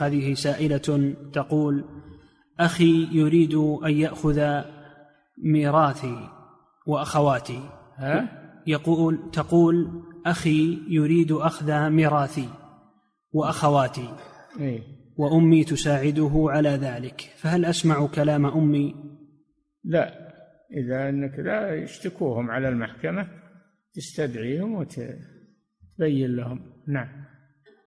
هذه سائلة تقول أخي يريد أن يأخذ ميراثي وأخواتي. ها؟ يقول تقول أخي يريد أخذ ميراثي وأخواتي إيه. وأمي تساعده على ذلك. فهل أسمع كلام أمي؟ لا. إذا أنك لا يشتكوهم على المحكمة تستدعيهم وتبين لهم. نعم.